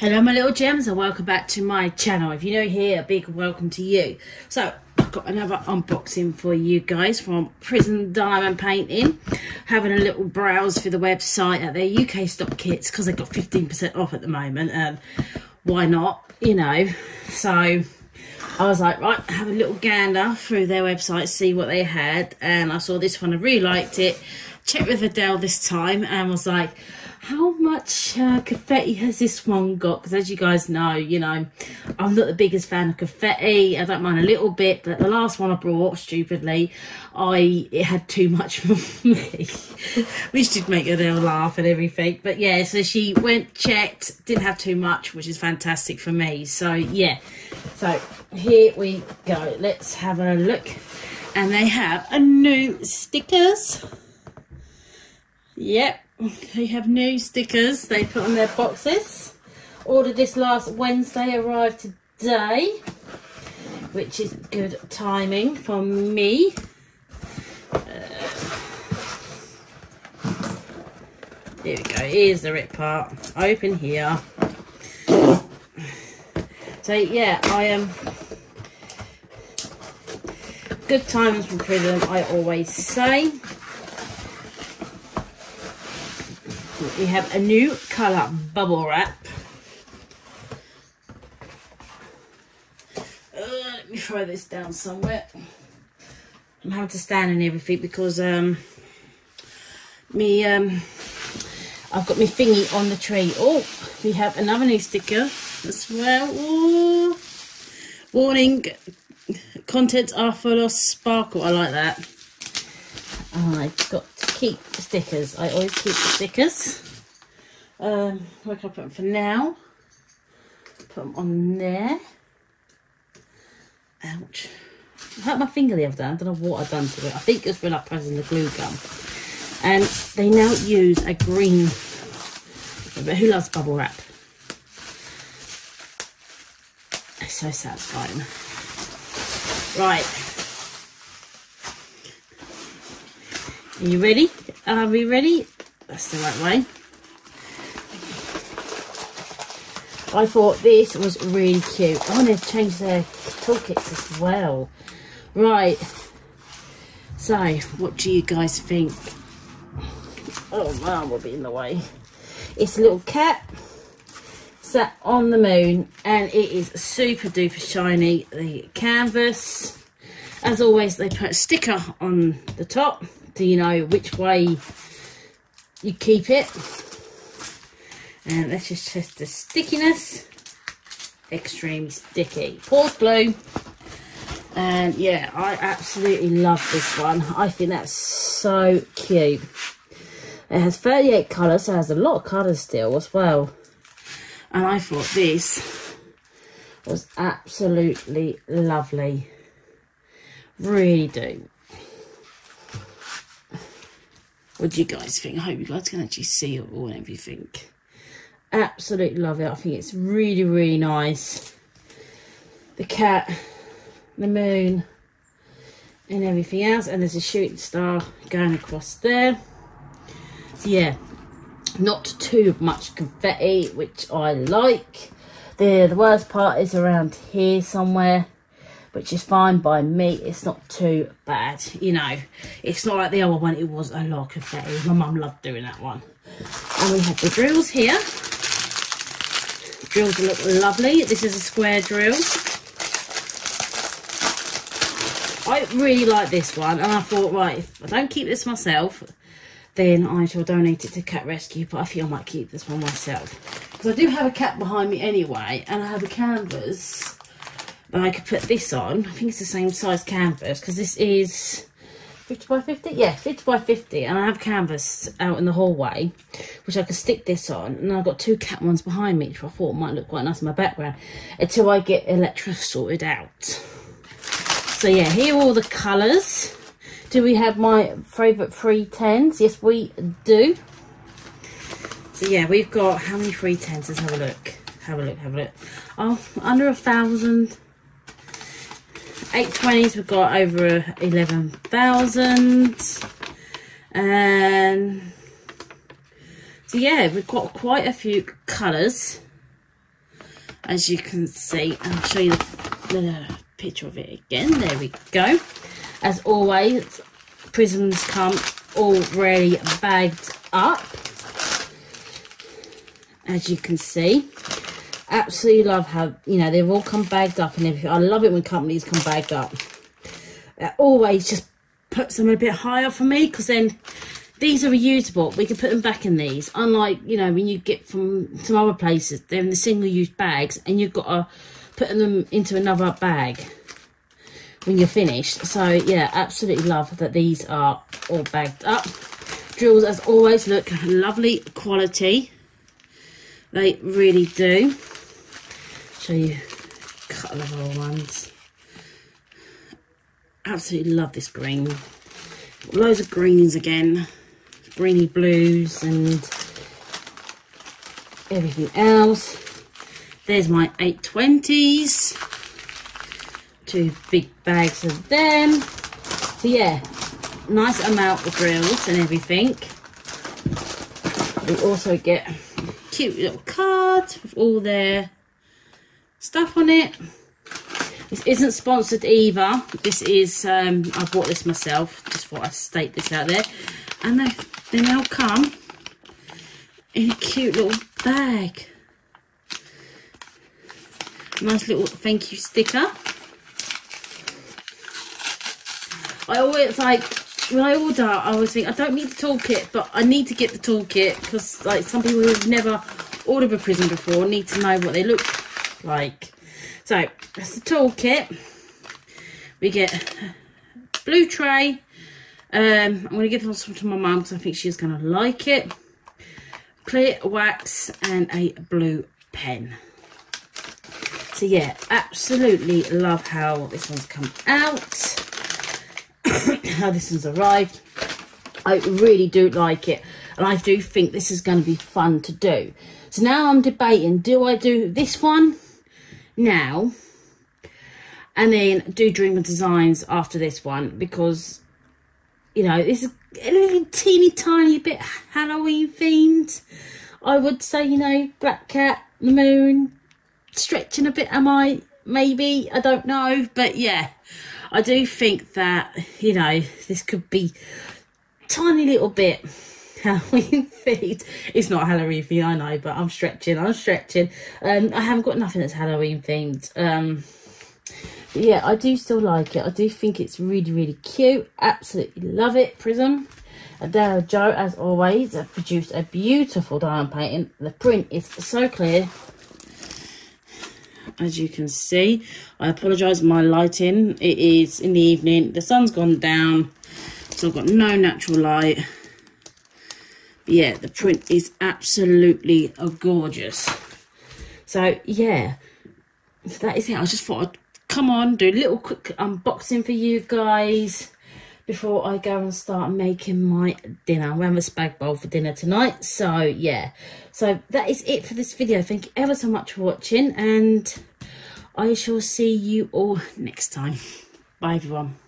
Hello my little gems and welcome back to my channel. If you're new here, a big welcome to you. So, I've got another unboxing for you guys from Prism Diamond Painting. Having a little browse through the website at their UK stock kits because they've got 15% off at the moment and why not, you know. So, I was like, right, have a little gander through their website, see what they had. And I saw this one, I really liked it. Checked with Adele this time and was like, how much uh, confetti has this one got? Because as you guys know, you know, I'm not the biggest fan of confetti. I don't mind a little bit, but the last one I brought, stupidly, I it had too much for me, which did make Adele laugh and everything. But yeah, so she went, checked, didn't have too much, which is fantastic for me. So yeah, so here we go. Let's have a look. And they have a new stickers. Yep, they have new stickers they put on their boxes. Ordered this last Wednesday, arrived today, which is good timing for me. Uh, here we go, here's the rip part. Open here. So yeah, I am um, good times from prism, I always say. We have a new colour bubble wrap. Uh, let me throw this down somewhere. I'm having to stand and everything because um, me um, I've got my thingy on the tree. Oh, we have another new sticker as well. Ooh. Warning, contents are full of sparkle. I like that. I've got to keep the stickers. I always keep the stickers. Um, where can I put them for now? Put them on there. Ouch. I hurt my finger the other day. I don't know what I've done to it. I think it's when I pressing the glue gun. And they now use a green, but who loves bubble wrap? It's so satisfying. Right. Are you ready? Are we ready? That's the right way. I thought this was really cute. Oh, they've changed their toolkits as well. Right. So, what do you guys think? Oh, man, will be in the way. It's a little cat sat on the moon and it is super duper shiny. The canvas. As always, they put a sticker on the top do you know which way you keep it. And let's just test the stickiness. Extreme sticky. Pause blue. And yeah, I absolutely love this one. I think that's so cute. It has 38 colours, so it has a lot of colours still as well. And I thought this was absolutely lovely. Really do. What do you guys think? I hope you guys can actually see it all and everything. Absolutely love it. I think it's really, really nice. The cat, the moon, and everything else. And there's a shooting star going across there. So yeah, not too much confetti, which I like. The, the worst part is around here somewhere which is fine by me. It's not too bad, you know. It's not like the other one, it was a lot of confetti. My mum loved doing that one. And we have the drills here. Drills look lovely. This is a square drill. I really like this one and I thought, right, if I don't keep this myself, then I shall donate it to Cat Rescue, but I think I might keep this one myself. Because I do have a cat behind me anyway, and I have a canvas but I could put this on. I think it's the same size canvas because this is 50 by 50? Yeah, 50 by 50. And I have canvas out in the hallway, which I could stick this on. And I've got two cat ones behind me, which I thought might look quite nice in my background, until I get Electra sorted out. So yeah, here are all the colours. Do we have my favourite 310s? Yes, we do. So yeah, we've got, how many 310s? Let's have a look. Have a look, have a look. Oh, under a thousand. 820s we've got over 11,000 and um, so yeah we've got quite a few colours as you can see. I'll show you the, the picture of it again. There we go. As always, prisms come already bagged up. As you can see. Absolutely love how, you know, they've all come bagged up and everything. I love it when companies come bagged up. It always just puts them a bit higher for me because then these are reusable. We can put them back in these. Unlike, you know, when you get from some other places, they're in the single-use bags and you've got to put them into another bag when you're finished. So, yeah, absolutely love that these are all bagged up. Drills, as always, look lovely quality. They really do. You a couple of other ones. Absolutely love this green. Loads of greens again greeny blues and everything else. There's my 820s. Two big bags of them. So yeah, nice amount of grills and everything. We also get cute little cards with all their stuff on it. This isn't sponsored either. This is, um, I bought this myself. Just thought I'd state this out there. And they they now come in a cute little bag. Nice little thank you sticker. I always like when I order, I always think I don't need the toolkit, but I need to get the toolkit because like some people who've never ordered a prism before need to know what they look like. So that's the toolkit. We get blue tray, um, I'm going to give this one to my mum because I think she's going to like it. Clear wax and a blue pen. So yeah, absolutely love how this one's come out. how this one's arrived. I really do like it. And I do think this is going to be fun to do. So now I'm debating, do I do this one now? And then do Dreamer Designs after this one? Because you know, it's a little teeny tiny bit Halloween themed. I would say, you know, Black Cat, the moon, stretching a bit, am I? Maybe, I don't know. But yeah, I do think that, you know, this could be tiny little bit Halloween themed. It's not Halloween themed, I know, but I'm stretching, I'm stretching. Um, I haven't got nothing that's Halloween themed. Um, yeah, I do still like it. I do think it's really, really cute. Absolutely love it. Prism. Adele Joe, as always, have produced a beautiful diamond painting. The print is so clear. As you can see, I apologise my lighting. It is in the evening. The sun's gone down, so I've got no natural light. Yeah, the print is absolutely oh, gorgeous. So, yeah, that is it. I just thought I'd come on, do a little quick unboxing for you guys before I go and start making my dinner. Have a spag bowl for dinner tonight. So, yeah. So, that is it for this video. Thank you ever so much for watching. And I shall see you all next time. Bye, everyone.